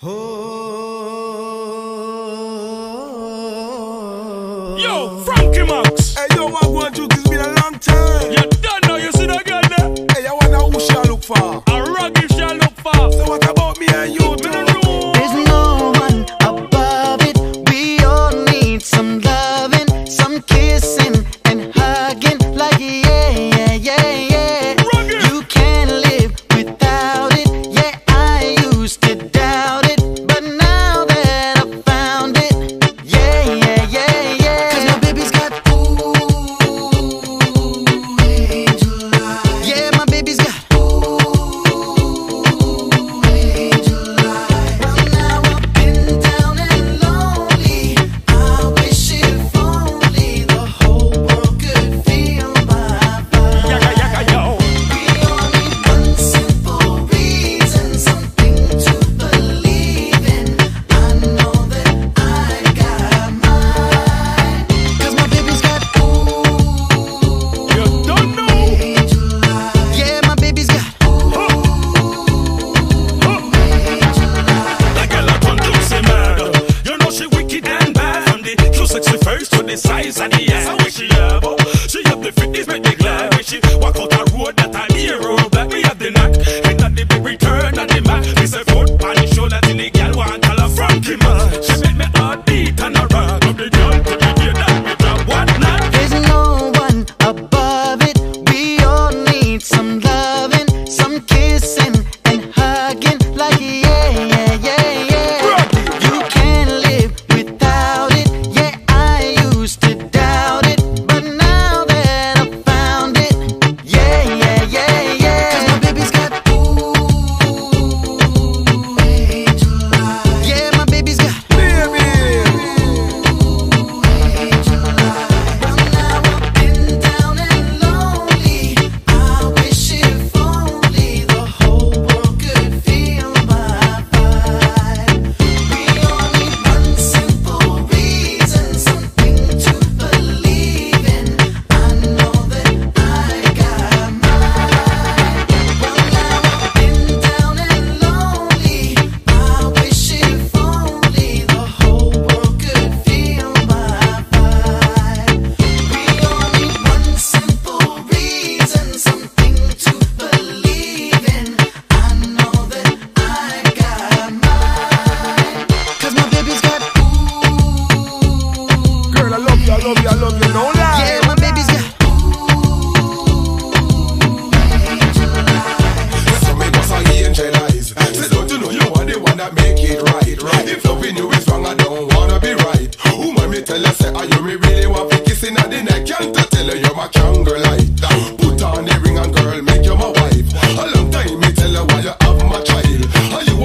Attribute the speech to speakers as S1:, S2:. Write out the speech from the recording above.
S1: Yo, Frankie Max.
S2: Hey, yo, I want you
S3: to the
S1: size of the ass and when she have up. She have the fitness, make me glad when she walk out a road that I near road that me have the knack. in on the big return on the map. Me say foot on the shoulder till the gal want all a Frankie man.
S2: love you, I love you, no lie.
S3: Yeah, my baby's got.
S2: Angel eyes. Say, don't you know you are the one that make it right? right. If loving you is wrong, I don't wanna be right. Who oh, me tell her say, are you me really want to kissing in the neck? Can't I tell her you're my candle light? Put on the ring and girl, make you my wife. A long time me tell her why you have my child. Are you